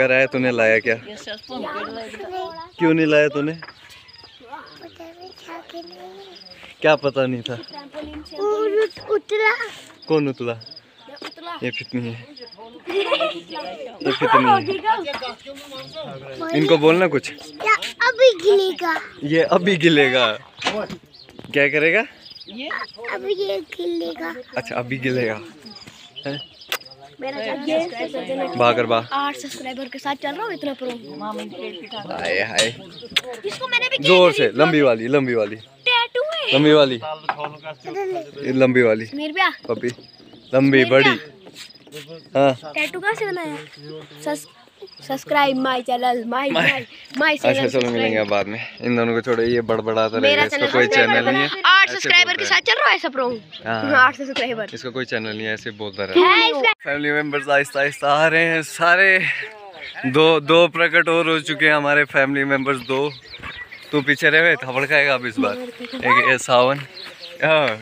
घर आया तूने लाया क्या? क्यों नहीं लाया तूने? क्या पता नहीं था। उतला। कौन उतला? ये फितनी है। ये फितनी है। इनको बोलना कुछ? या अभी गिलेगा। ये अभी गिलेगा। क्या करेगा? अभी ये गिलेगा। अच्छा अभी गिलेगा। हैं? मेरा ये भागर बा आठ सब्सक्राइबर के साथ चल रहा हूँ इतना प्रो हाय हाय। इसको मैंने भी ज़ोर से लंबी वाली लंबी वाली। टैटू है। लंबी वाली। ये लंबी वाली। मेरे भैया पपी लंबी बड़ी। हाँ। टैटू कहाँ से बनाया? Subscribe my channel my my my अच्छा चलो मिलेंगे बाद में। इन दोनों को छोड़ो ये बड़बड़ाता मेरा रहेगा इसका चैनल कोई चैनल नहीं है। आठ सब्सक्राइबर के साथ चल रहा है ऐसा प्रो हाँ। आठ सब्सक्राइबर इसका कोई चैनल नहीं है ऐसे बोलता रहता है फैमिली मेंबर्स आहिस्ता आहिस्ता आ रहे हैं सारे। दो दो प्रकट और हो चुके हैं हमारे फैमिली मेंबर्स दो। तू पीछे रहे थपड़ खाएगा अब इस बार। एक सावन। यार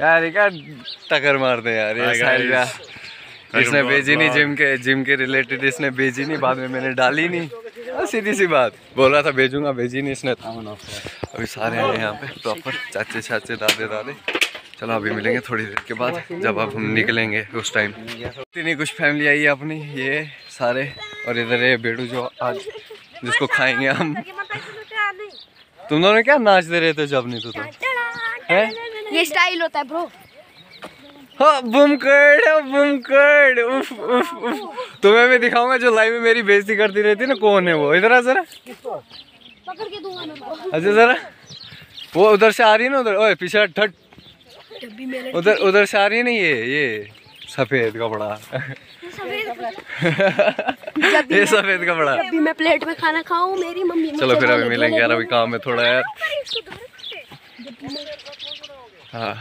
यार ये क्या टक्कर मारते हैं यार ये साहिल। इसने भेजी नहीं जिम के जिम के रिलेटेड इसने भेजी नहीं बाद में मैंने डाली नहीं सीधी सी बात बोला था भेजूँगा भेजी नहीं इसने अभी सारे आए हैं यहाँ पे प्रॉपर चाचे चाचे दादे दादे चलो अभी मिलेंगे थोड़ी देर के बाद जब अब हम निकलेंगे उस टाइम इतनी कुछ फैमिली आई है अपनी ये सारे और इधर ये बेड़ू जो आज जिसको खाएँगे हम तुम दोनों क्या नाचते रहे थे जब नहीं तो तुम हैं? ये स्टाइल होता है ब्रो हाँ बुमकड़ बुमकड़ उफ उफ उफ। तुम्हें मैं दिखाऊँगा जो लाइव में मेरी बेइज्जती करती रहती ना कौन है वो? इधर आ जरा। पकड़ के दूँगा तो। अच्छा जरा। वो उधर से आ रही है ना उधर। ओए पीछे ठट उधर उधर से आ रही है ना ये ये। सफ़ेद कपड़ा। ये सफ़ेद कपड़ा। जब भी मैं प्लेट में खाना खाऊं मेरी मम्मी चलो फिर अभी मिलेंगे यार अभी काम है थोड़ा यार। हाँ।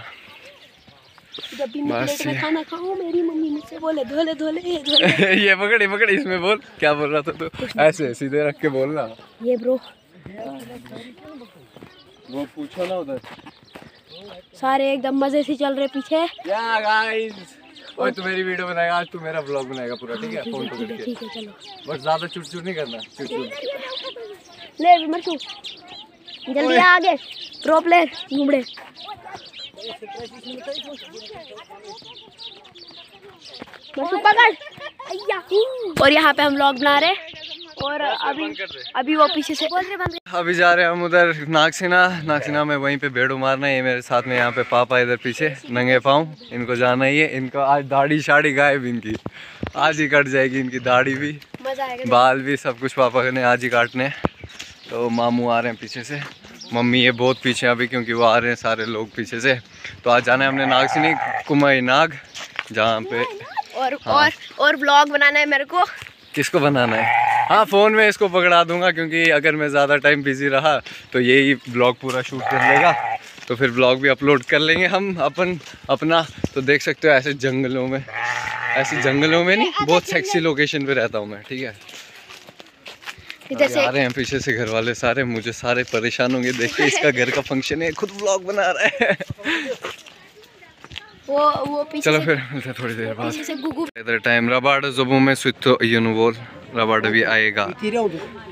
जब भी मैं प्लेट में ये- खाना खाऊं मेरी मम्मी मुझसे बोले धोले धोले धोले। ये पकड़ी पकड़ी इसमें बोल। क्या बोल रहा था तू? ऐसे सीधे रख के बोलना ये ब्रो। वो पूछो ना उधर। सारे एकदम मज़े से चल रहे पीछे। या गाइस ओए तू मेरी वीडियो बनाएगा आज तू मेरा ब्लॉग बनाएगा पूरा ठीक है? फ़ोन ठीक पकड़ के। ठीक है चलो। बस ज़्यादा चुट नहीं करना चुट चुट ले विमर्शु जल्दी आगे। प्रो प्लेयर घूमड़े। और यहाँ पे हम व्लॉग बना रहे और अभी अभी वो पीछे से बोल रहे अभी जा रहे हैं हम उधर नागसिना नागसिना में वहीं पे भेड़ू मारना है। ये मेरे साथ में यहाँ पे पापा इधर पीछे। नंगे पाँव। इनको जाना ही है। इनको आज दाढ़ी शाड़ी गायब इनकी। आज ही कट जाएगी इनकी दाढ़ी भी। मज़ा आएगा। बाल भी सब कुछ पापा ने आज ही काटने तो मामू आ रहे हैं पीछे से। मम्मी ये बहुत पीछे अभी क्योंकि वो आ रहे हैं सारे लोग पीछे से। तो आज जाना है हमने नाग नागसिनी कुमाई नाग जहाँ पे और हाँ। और और व्लॉग बनाना है मेरे को। किसको बनाना है? हाँ फ़ोन में इसको पकड़ा दूँगा क्योंकि अगर मैं ज़्यादा टाइम बिज़ी रहा तो यही ब्लॉग पूरा शूट कर लेगा। तो फिर ब्लॉग भी अपलोड कर लेंगे हम अपन अपना। तो देख सकते हो ऐसे जंगलों में ऐसे जंगलों में नहीं बहुत सेक्सी लोकेशन पे रहता हूँ मैं ठीक है? इधर से आ रहे हैं पीछे से घर वाले सारे मुझे सारे परेशान होंगे देख के इसका घर का फ़ंक्शन है खुद ब्लॉग बना रहा है। वो वो पीछे चलो फिर मिलते हैं थोड़ी देर बाद। इधर टाइम रबाड़ जबों में सुतो यूनु बोल रबाड़ भी आएगा।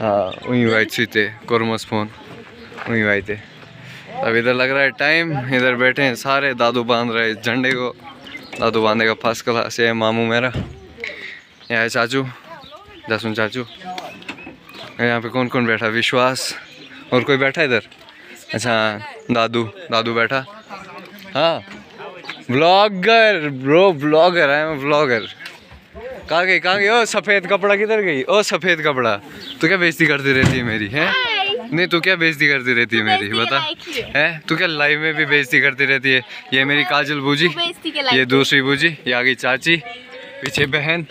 हाँ वहीं वाइट सुते कोरमस फ़ोन वहीं वाइते अब इधर लग रहा है टाइम इधर बैठे हैं सारे दादू बाँध रहे हैं झंडे को। दादू बांधेगा फ़र्स्ट क्लास है मामू मेरा। यहाँ है चाचू जसुन चाचू। यहाँ पे कौन कौन बैठा? विश्वास। और कोई बैठा इधर? अच्छा दादू। दादू बैठा? हाँ। ब्लॉगर। ब्रो ब्लॉगर है मैं ब्लॉगर। कहाँ गई? कहाँ गई? ओ सफ़ेद कपड़ा किधर गई? ओ सफ़ेद कपड़ा। तू क्या बेइज्जती करती रहती है मेरी है? नहीं तू क्या बेइज्जती करती रहती है मेरी बता। है? तू क्या लाइव में भी बेइज्जती करती रहती है? ये मेरी काजल बूजी ये दूसरी बूजी ये आ गई चाची। पीछे बहन?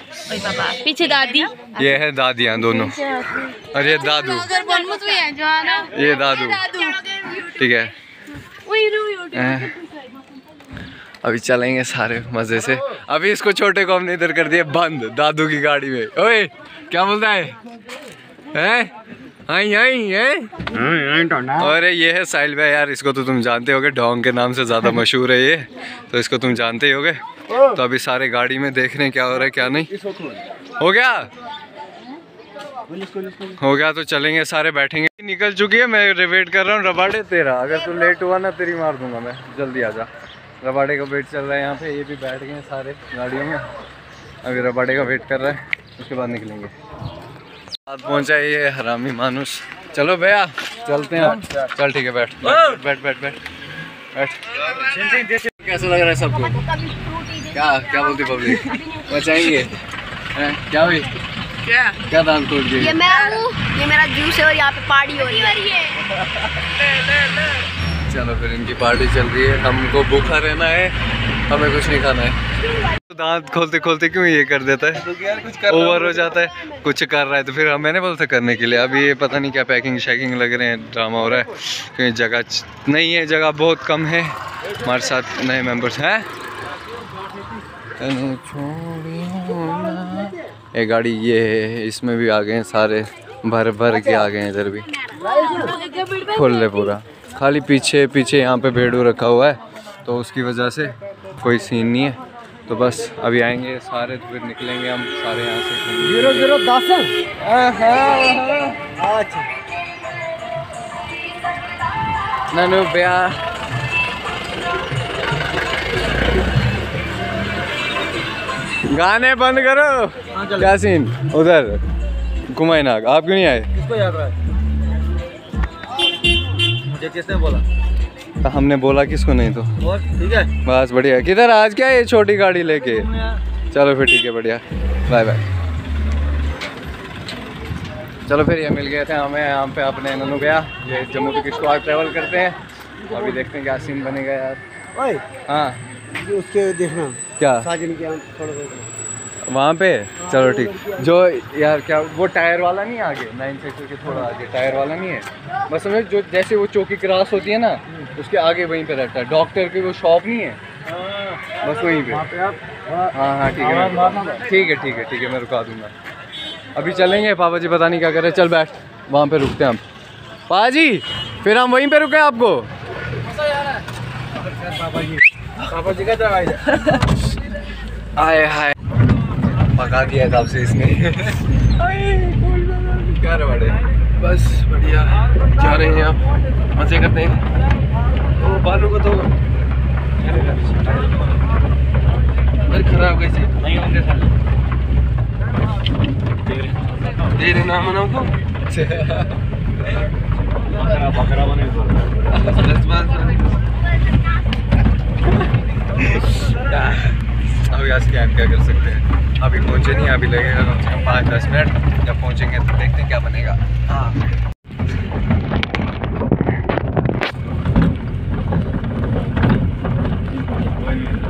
पीछे दादी। ये है दादियाँ दोनों। और ये दादू। ये दादू। ठीक है। अभी चलेंगे सारे मज़े से। अभी इसको छोटे को हमने इधर कर दिया बंद दादू की गाड़ी में। ओए क्या बोलता है? हैं? आई आई है? और ये है साहिल भाई यार इसको तो तुम जानते होगे डोंग के नाम से ज़्यादा मशहूर है ये। तो इसको तुम जानते ही होगे। तो अभी सारे गाड़ी में देख रहे हैं क्या हो रहा है क्या नहीं? हो गया? हो गया तो चलेंगे सारे बैठेंगे। निकल चुकी है मैं वेट कर रहा हूँ रबाड़े तेरा। अगर तू लेट हुआ ना तेरी मार दूँगा मैं। जल्दी आ जा। रबाड़े का वेट चल रहा है यहाँ पे ये भी बैठ गए सारे गाड़ियों में। अभी रबाड़े का वेट कर रहा है उसके बाद निकलेंगे। आज पहुँचा ये हरामी मानुस चलो भैया चलते हैं। चल ठीक है बैठ। बैठ बैठ बैठ बैठ। बैठ। कैसा लग रहा है सबको? क्या क्या बोलती पब्लिक बचाएँगे? क्या हुई? क्या? क्या दान तोड़ ये मैं हूँ ये मेरा जूस है और यहाँ पे पार्टी हो रही है। चलो फिर इनकी पार्टी चल रही है। हमको भूखा रहना है हमें कुछ नहीं खाना है। दांत खोलते खोलते क्यों ये कर देता है? तो ओवर हो। जाता है। कुछ कर रहा है तो फिर हम मैंने बोलता करने के लिए। अभी ये पता नहीं क्या पैकिंग शैकिंग लग रहे हैं ड्रामा हो रहा है। क्योंकि जगह नहीं है जगह बहुत कम है। हमारे साथ नए मेंबर्स हैं। तनु छोड़ियो ये गाड़ी ये है इसमें भी आ गए हैं सारे भर भर के आ गए हैं इधर भी। खोल ले पूरा। खाली पीछे पीछे यहाँ पे भेड़ू रखा हुआ है तो उसकी वजह से कोई सीन नहीं है। तो बस अभी आएँगे सारे तो फिर निकलेंगे हम सारे यहाँ से। ज़ीरो ज़ीरो दस अच्छा। ननु भैया गाने बंद करो। क्या सीन उधर। कुमाई नाग। आप क्यों नहीं आए? किसको याद रहा है? मुझे किसने बोला? तो हमने बोला किसको नहीं तो। ठीक है? बस बढ़िया। किधर आज क्या ये छोटी गाड़ी लेके? चलो फिर ठीक है बढ़िया। Bye bye. चलो फिर ये मिल गए थे हमें यहाँ पे अपने ननू गया ये जम्मू टू किश्तवाड़ ट्रैवल करते हैं? अभी देखते हैं क्या सीन बनेगा यार। हाँ। उसके देखना। क्या? साजिन के वहाँ पे? चलो ठीक। जो यार क्या वो टायर वाला नहीं है आगे? नाइन सेक्टर के थोड़ा आगे टायर वाला नहीं है? बस समझो जो जैसे वो चौकी क्रॉस होती है ना उसके आगे वहीं पे रहता है। डॉक्टर की वो शॉप नहीं है? बस वहीं पे। वहाँ पे आप हाँ हाँ ठीक है। ठीक है ठीक है ठीक है मैं रुका दूँगा। अभी चलेंगे पापा जी पता नहीं क्या कर रहे चल बैठ। वहाँ पे रुकते हैं हम। पापा जी फिर हम वहीं पे रुके आपको? पापा जी आए हाय पका दिया था आपसे इसने। क्या बड़े बस बढ़िया। जा रहे हैं आप। मज़े करते हैं। वो बालू को तो अरे खराब कैसे नहीं होंगे दे रहे नाम ना को दस बार। अभी आज क्या क्या कर सकते हैं? अभी पहुँचे नहीं अभी लगेगा कम से कम पाँच दस मिनट। जब पहुँचेंगे तो देखते हैं क्या बनेगा। हाँ।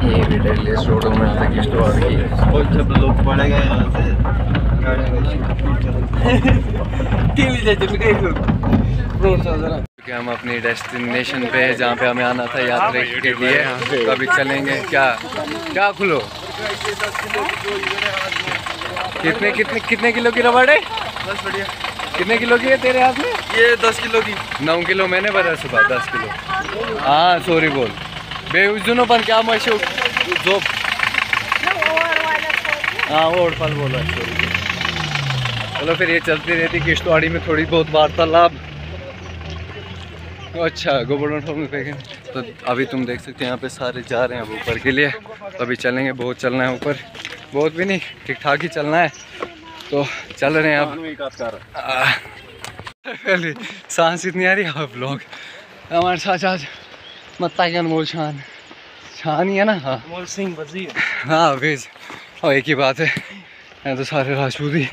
ये भी में आता और जब लोग पड़े गए यहाँ से जैसे मिले लोग रोड से जरा क्योंकि हम अपनी डेस्टिनेशन पे है जहाँ पे हमें आना था यात्रा के लिए। तो अभी चलेंगे क्या क्या खुलो? कितने कितने कितने किलो की रबड़ है? बस बढ़िया कितने किलो की है तेरे हाथ में? ये दस किलो की। नौ किलो मैंने भरा सुबह दस किलो। हाँ सॉरी बोल। बेउजुनो पर क्या मशहूर? जो हाँ ओड फल बोला sorry। चलो फिर ये चलती रहती किश्तवाड़ी में थोड़ी बहुत वार्तालाप। अच्छा में फेंके तो अभी तुम देख सकते हैं यहाँ पे सारे जा रहे हैं अब ऊपर के लिए। तो अभी चलेंगे बहुत चलना है ऊपर। बहुत भी नहीं ठीक ठाक ही चलना है। तो चल रहे हैं अब। पहले सांस इतनी आ रही है आप लोग। हमारे साथ आज मत्ता के अनमोल शान। शान ही है ना हाँ। मोल सिंह बजी हाँ। वेज और एक ही बात है यहाँ तो सारे राजपूत। ही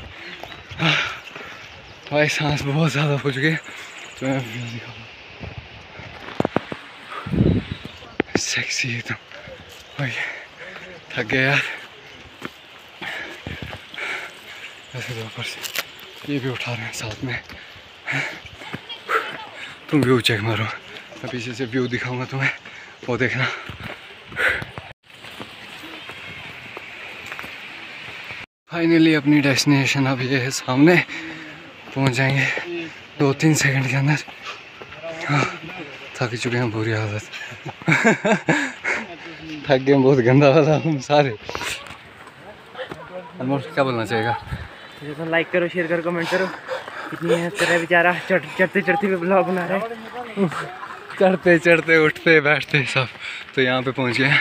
भाई सांस बहुत ज़्यादा हो चुकी है। तो मैं view दिखाऊँगा सेक्सी तो भाई थक गया यार ऐसे तो ऊपर से ये भी उठा रहे हैं साथ में तुम व्यू चेक मारो मैं पीछे से व्यू दिखाऊँगा तुम्हें वो देखना फाइनली अपनी डेस्टिनेशन अब ये है सामने. पहुँच जाएँगे. दो तीन सेकंड के अंदर. हाँ, थक चुके हैं बुरी हालत थक गए बहुत गंदा वाला हम सारे अनमोल क्या बोलना चाहेगा तो लाइक करो शेयर करो कमेंट करो। कितनी मेहनत कर रहा है बेचारा। चढ़ चढ़ते चढ़ते हुए ब्लॉग बना रहा है। चढ़ते चढ़ते उठते बैठते सब। तो यहाँ पे पहुँच गए।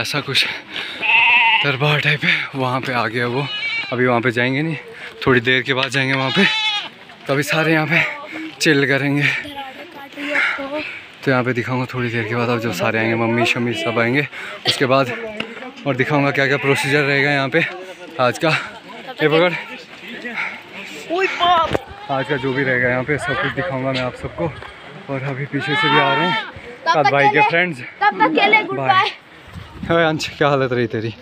ऐसा कुछ दरबार टाइप है। वहाँ पे आ गया वो। अभी वहाँ पे जाएँगे नहीं। थोड़ी देर के बाद जाएँगे वहाँ पे। तभी सारे यहाँ पे चिल करेंगे। तो यहाँ पे दिखाऊँगा थोड़ी देर के बाद अब जब सारे आएँगे मम्मी शम्मी सब आएँगे उसके बाद और दिखाऊँगा क्या क्या प्रोसीजर रहेगा यहाँ पे आज का। ये पकड़। आज का जो भी रहेगा यहाँ पे सब कुछ दिखाऊँगा मैं आप सबको और अभी पीछे से भी आ रहे हैं। भाई के फ्रेंड्स तब तक के लिए गुड बाय अरे अंश क्या हालत रही तेरी?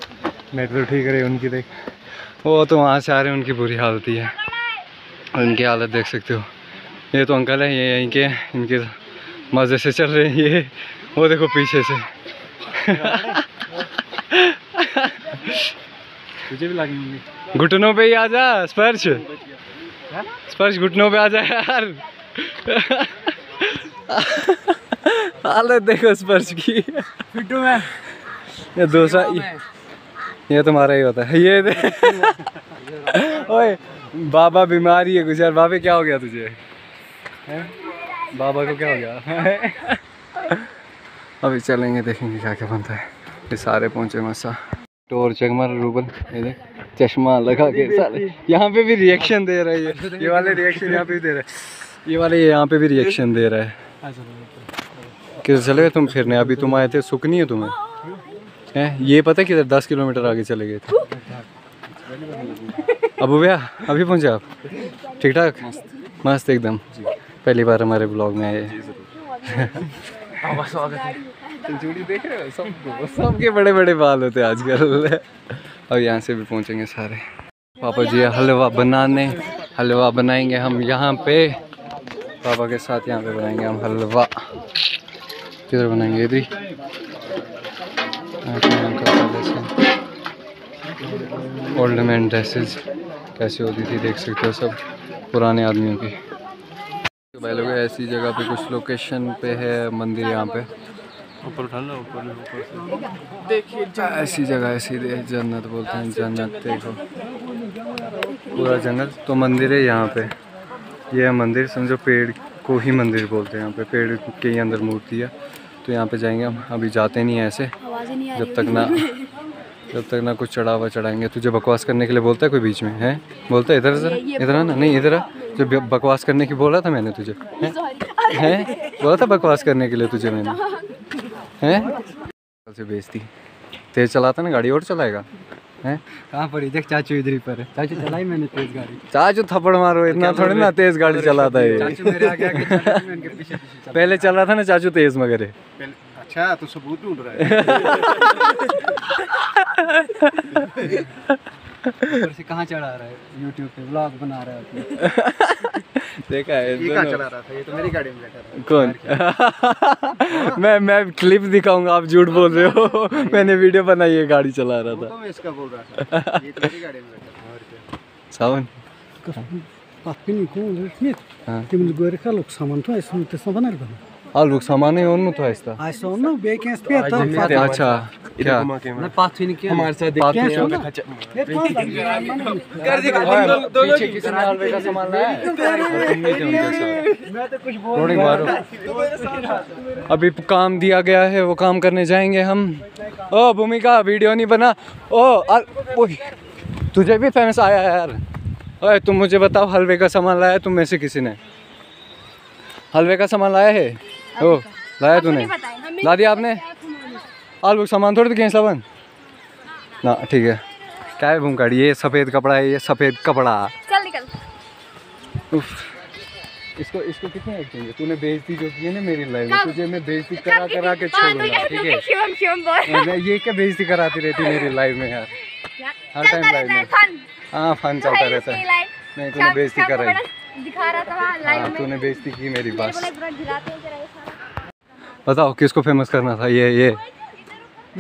मेरी तो ठीक रही उनकी देख। वो तो वहाँ से आ रहे हैं उनकी बुरी हालत ही है। उनकी हालत देख सकते हो। ये तो अंकल है ये यहीं के इनके मज़े से चल रहे हैं ये वो देखो पीछे से तुझे भी लगेंगे घुटनों पे ही आ जा स्पर्श स्पर्श घुटनों पे आ जा यार हालत देखो स्पर्श की फिटू में ये दूसरा ये, तुम्हारा ही होता है ये ओए बाबा बीमारी है गुजर बाबे क्या हो गया तुझे हैं? बाबा को क्या हो गया? अभी चलेंगे देखेंगे क्या क्या बनता है। ये सारे पहुँचे मसा टोर चकमर रूबल ये देख चश्मा लगा के सारे। यहाँ पे भी रिएक्शन दे रहा है ये। ये वाले रिएक्शन यहाँ पे भी दे रहा है। ये वाले यहाँ पे भी रिएक्शन दे रहा है। किधर चले गए तुम? फिरने अभी तुम आए थे सुख नहीं है तुम्हें? हैं? ये पता है किधर दस किलोमीटर आगे चले गए थे? अब भैया अभी पहुँचे आप? ठीक ठाक? मस्त। एकदम। पहली बार हमारे ब्लॉग में आए। चूड़ी देख रहे हो? सबको सबके बड़े बड़े बाल होते हैं आजकल। अब यहाँ से भी पहुँचेंगे सारे। पापा जी हलवा बनाने। हलवा बनाएँगे हम यहाँ पे। पापा के साथ यहाँ पे बनाएँगे हम हलवा। किधर बनाएँगे इधर ही ओल्ड मैन ड्रेसेस कैसे होती थी देख सकते हो सब पुराने आदमियों की। तो भाई लोग ऐसी जगह पे कुछ लोकेशन पे है मंदिर यहाँ पे? ऊपर उठा लो ऊपर ऊपर से। ऐसी जगह ऐसी जन्नत बोलते हैं जन्नत देखो। पूरा जंगल तो मंदिर है यहाँ पे। ये है मंदिर समझो पेड़ को ही मंदिर बोलते हैं यहाँ पे। पेड़ के ही अंदर मूर्ति है। तो यहाँ पे जाएँगे हम। अभी जाते नहीं हैं ऐसे। आवाज़ ही नहीं आ जब तक ना जब तक ना कुछ चढ़ावा चढ़ाएँगे। तुझे बकवास करने के लिए बोलता है कोई बीच में है? बोलता है इधर से इधर आ ना? नहीं इधर आ। ब- बकवास करने की बोला था मैंने तुझे? हैं? हैं? बोला था बकवास करने के लिए तुझे मैंने? हैं? से बेचती तेज चलाता ना गाड़ी और चलाएगा? हैं? कहाँ पर देख चाचू इधर ही पर है। चाचू चलाई मैंने तेज गाड़ी। चाचू थप्पड़ मारो इतना थोड़ी ना तेज गाड़ी चलाता है। पहले चल रहा था ना चाचू तेज मगर अच्छा तो सबूत ढूंढ रहा है। ऊपर से कहाँ चढ़ा रहा है? यूट्यूब पे व्लॉग बना रहा है देखा है ये कहाँ चला रहा था? ये तो मेरी गाड़ी में बैठा था। कौन? मैं मैं क्लिप दिखाऊँगा आप झूठ बोल रहे हो। मैंने वीडियो बनाई है गाड़ी चला रहा था। तो मैं इसका बोल रहा था। ये तो मेरी गाड़ी में बैठा था और क्या। सावन। Papini kung lit. हाँ। Timul gore kalok saman to esun te sabanar ba. आ लोग सामान है उनमें तो ऐसा Ai so no be ke spia ta. अच्छा क्या मैं पाथ नहीं किया हमारे साथ देखते हैं पे pa कर हम दोनों पीछे किसी ने हलवे का सामान लाया है? मैं तो कुछ बोल थोड़ी मारो अभी काम दिया गया है वो काम करने जाएँगे हम ओ भूमिका वीडियो नहीं बना ओ तुझे भी फ़ेमस आया है यार ओए तुम मुझे बताओ हलवे का सामान लाया तुम में से किसी ने हलवे का सामान लाया है ओ लाया तूने? ला दिया आपने? आलू सामान थोड़ी दिखे सावन ना ठीक है। क्या है भूमकाड़ी ये सफ़ेद कपड़ा है ये सफ़ेद कपड़ा। चल निकल। उफ। इसको इसको कितने एक चाहिए तूने बेइज्जती जो की है ना मेरी लाइफ में तुझे मैं बेइज्जती करा करा के छोड़ूँगा ठीक है? शिवम शिवम बोल मैं ये क्या बेइज्जती कराती रहती मेरी लाइफ में यार? हर टाइम लाइफ में। हाँ फन चलता रहता है। नहीं तूने बेइज्जती कराई। दिखा रहा था लाइव हाँ में। तूने बेइज्जती की मेरी मेरे बस को पूरा गिराते हैं जरा ये सारा बताओ किसको फ़ेमस करना था? ये ये।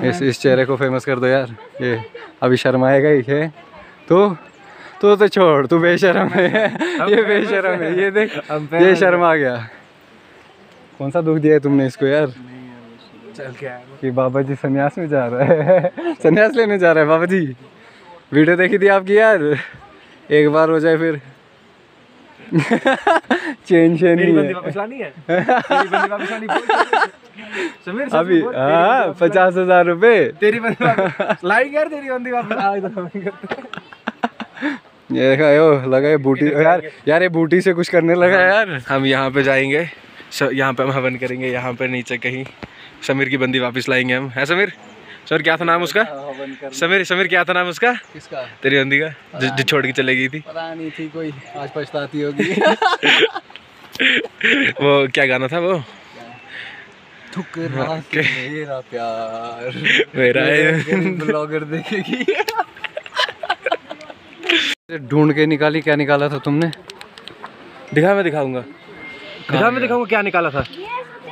इस इस चेहरे को फ़ेमस कर दो यार। ये अभी शर्म आएगा ही है तू तू तो छोड़ तू बेशरम है। ये बेशरम है ये देख ये शर्म गया। कौन सा दुख दिया है तुमने इसको यार? चल क्या कि बाबा जी सन्यास में जा रहा है। सन्यास लेने जा रहा है बाबा जी। वीडियो देखी थी आपकी यार? एक बार हो जाए फिर। चेन चेन नहीं है। वापस लानी है? तेरी बंदी वापस लानी समीर अभी हाँ पचास हज़ार रुपए। तेरी बंदी लाएँगे यार तेरी बंदी वापस? ये देखा यो लगा ये बूटी यार यार ये बूटी से कुछ करने लगा यार। हम यहाँ पे जाएँगे। यहाँ पे हम हवन करेंगे यहाँ पे नीचे कहीं। समीर की बंदी वापस लाएँगे हम। है समीर? सर क्या था नाम उसका? समीर समीर क्या था नाम उसका? किसका? तेरी बंदी का जो, जो छोड़ के चले गई थी। पता नहीं थी कोई आज पछताती होगी। वो क्या गाना था वो? ठुकरा के मेरा प्यार। मेरा ब्लॉगर देखेगी। ढूंढ के निकाली क्या निकाला था तुमने? दिखा मैं दिखाऊँगा। दिखा मैं दिखाऊँगा क्या निकाला था।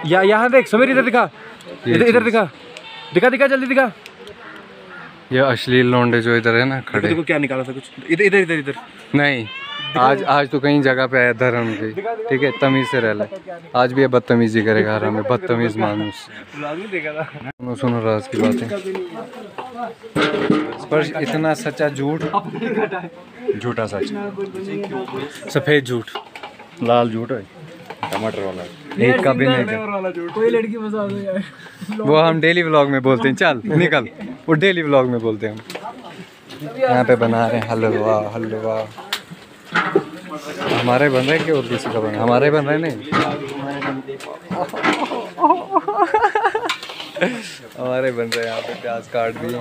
या यहाँ देख समीर इधर दिखा। इधर इधर दिखा। दिखा दिखा जल्दी दिखा। ये अश्लील लौंडे जो इधर है ना खड़े। देखो क्या निकाला था कुछ। इधर इधर इधर इधर। नहीं आज आज तो कहीं जगह पे आया धर्म की। ठीक है तमीज से रह ले। आज भी ये बदतमीजी करेगा हमें बदतमीज मानूस। सुनो सुनो राज की बातें। स्पर्श इतना सच्चा झूठ? झूठा सच। सफ़ेद झूठ। लाल झूठ है। टमाटर वाला। एक का भी नहीं कोई लड़की मज़ा आ वो हम डेली व्लॉग में बोलते हैं चल निकल। वो डेली व्लॉग में बोलते हैं हम। यहाँ पे बना रहे हैं हलवा हलवा। हमारे बन रहे हैं कि और किसी का बन रहे हमारे बन रहे नहीं? हमारे बन रहे यहाँ पे प्याज काट दिए।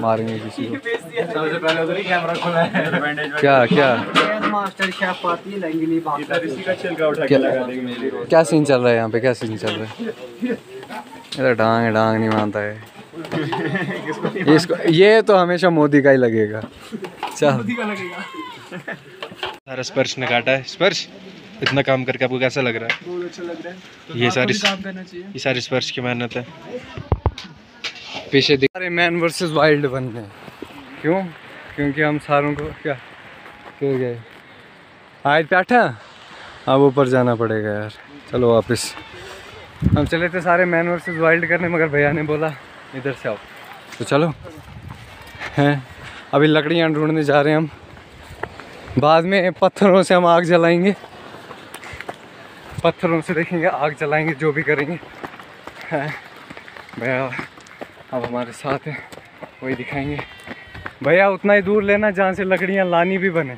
मारेंगे किसी को। सबसे पहले उधर ही कैमरा खुला है क्या? क्या मास्टर शेफ है लंगली का के मेरे को क्या सीन चल रहा है यहाँ पे? क्या सीन चल रहा है? इधर डांग डांग नहीं मानता है। इसको, ये तो हमेशा मोदी का ही लगेगा। चल। सारा स्पर्श ने काटा है। स्पर्श? इतना काम करके आपको कैसा लग रहा है? बहुत अच्छा लग रहा है। ये सारी काम करना चाहिए। ये सारी स्पर्श की मेहनत है। पीछे दिख अरे मैन वर्सेस वाइल्ड बन गए। क्यों? क्योंकि हम सारों को क्या? क्यों गए? आज बैठा अब ऊपर जाना पड़ेगा यार। चलो वापस। हम चले थे सारे मैन वर्सेस वाइल्ड करने मगर भैया ने बोला इधर से आओ। तो चलो। हैं? अभी लकड़ियाँ ढूँढने जा रहे हैं हम। बाद में पत्थरों से हम आग जलाएँगे। पत्थरों से देखेंगे, आग जलाएँगे, जो भी करेंगे। भैया, अब हमारे साथ हैं, वही दिखाएँगे। भैया, उतना ही दूर लेना, जहाँ से लकड़ियाँ लानी भी बने।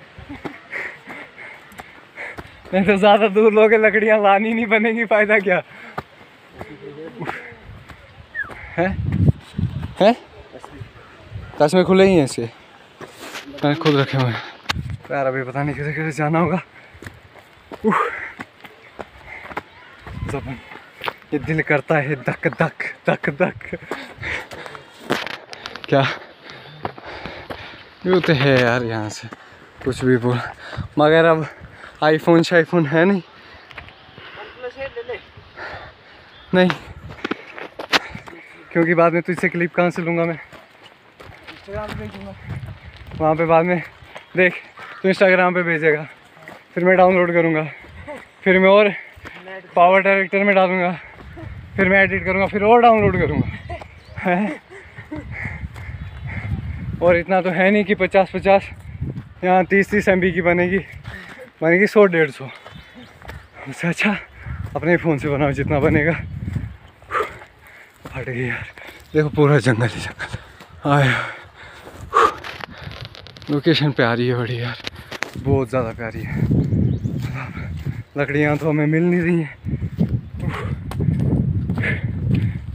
नहीं तो ज़्यादा दूर लोगे, लकड़ियाँ लानी नहीं बनेगी, फ़ायदा क्या? है? है? दस खुले ही हैं मैंने खुद रखे हुए हैं। यार, अभी पता नहीं किधर किधर जाना होगा। जबन ये दिल करता है धक धक धक धक। क्या? यूँ तो है यार यहाँ से। कुछ भी बोल। मगर अब आईफोन शाईफोन है नहीं। नहीं। क्योंकि बाद में तुझसे क्लिप कहाँ से लूँगा मैं? वहाँ पे बाद में देख तू इंस्टाग्राम पे भेजेगा। फिर मैं डाउनलोड करूँगा। फिर मैं और पावर डायरेक्टर में डालूँगा। फिर मैं एडिट करूँगा, फिर और डाउनलोड करूँगा। हैं? और इतना तो है नहीं कि पचास पचास यहाँ तीस तीस एम की बनेगी। बनेगी सौ डेढ़ सौ। उससे अच्छा अपने फ़ोन से बनाओ, जितना बनेगा। फट गई यार। देखो पूरा जंगल ही जंगल। आया लोकेशन प्यारी है बड़ी यार। बहुत ज़्यादा प्यारी है। लकड़ियाँ तो हमें मिल नहीं रही हैं।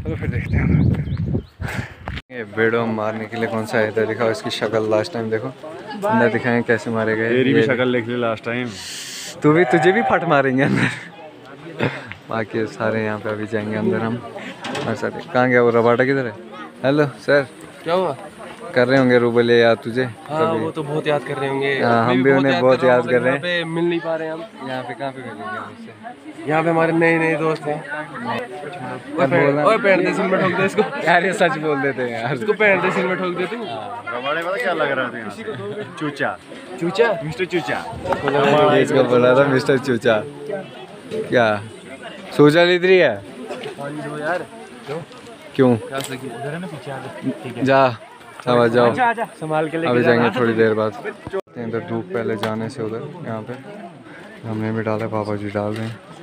चलो फिर देखते हैं ये वीडियो मारने के लिए कौन सा इधर दिखाओ इसकी शक्ल लास्ट टाइम देखो। अंदर दिखाएँ कैसे मारे गए। तेरी भी शक्ल देख ली लास्ट टाइम तू भी तुझे भी फट मारेंगे अंदर। बाकी सारे यहाँ पे अभी जाएँगे अंदर हम। और सर कहाँ गया वो रबाटा किधर है? हेलो सर क्या हुआ? कर रहे होंगे रूबले याद तुझे? हाँ वो तो बहुत याद कर रहे होंगे। हाँ, हम भी उन्हें बहुत याद कर रहे यहाँ पे मिल नहीं पा रहे हम। यहाँ पे कहाँ पे मिलेंगे यहाँ पे हमारे नए नए दोस्त हैं। ओए पैंट दे सिल में ठोक दे इसको। यार ये सच बोल देते हैं यार। इसको पैंट दे सिल में ठोक दे तू। पता क्या लग रहा था चूचा। चूचा? मिस्टर चूचा। इसको बोला था मिस्टर चूचा। क्या? सोचा है? क्यों? क्या जा। अब आ जाओ। अच्छा संभाल के अभी जाएँगे थोड़ी देर बाद। इधर धूप पहले जाने से उधर यहाँ पे। हमने भी डाला पापा जी डाल रहे हैं।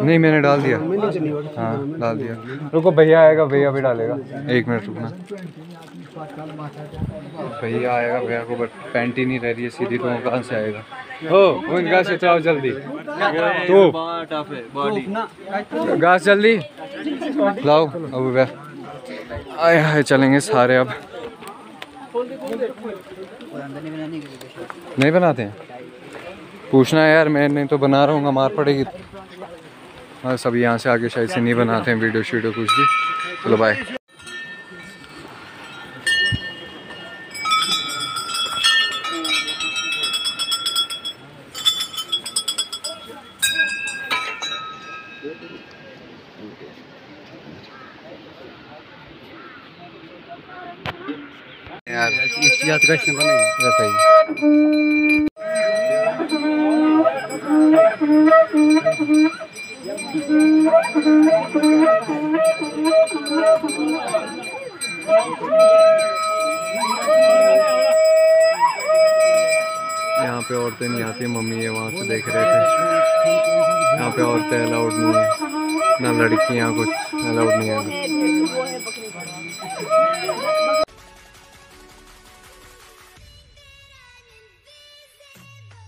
नहीं, मैंने डाल दिया। हाँ डाल दिया। रुको, भैया आएगा, भैया भी डालेगा। एक मिनट रुकना। भैया आएगा, भैया को बट पैंट ही नहीं रह रही है, सीधी तो कहाँ से आएगा। ओ उन घास से चलाओ जल्दी। तू घास जल्दी। लाओ, अब बैर आए हाय चलेंगे सारे अब। नहीं बनाते हैं। पूछना है यार मैं नहीं तो बना रहा हूँ मार पड़ेगी। हाँ सब यहाँ से आगे शायद से नहीं बनाते हैं वीडियो शीडियो कुछ भी। चलो बाय यार इस याद का इसने बनाई। बताइए। यहाँ पे औरतें नहीं आती, मम्मी है वहाँ से देख रहे थे। यहाँ पे औरतें अलाउड नहीं है। ना लड़कियाँ कुछ, अलाउड नहीं है।